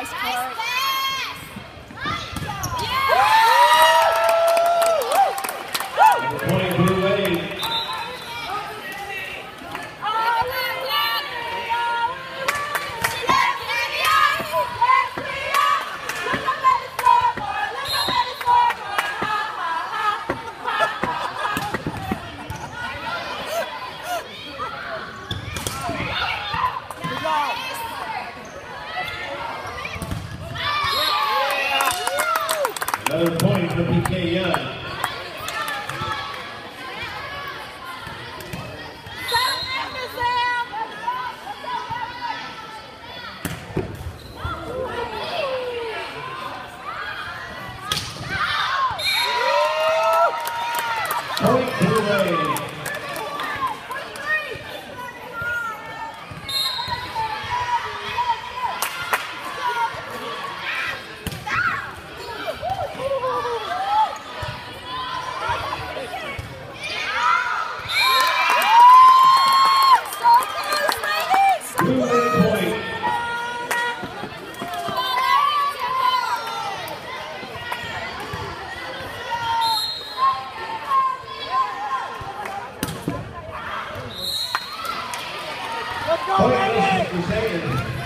Nice, Clark. Another point for PK Young. Point Blue Wave. Point Michigan Crusaders.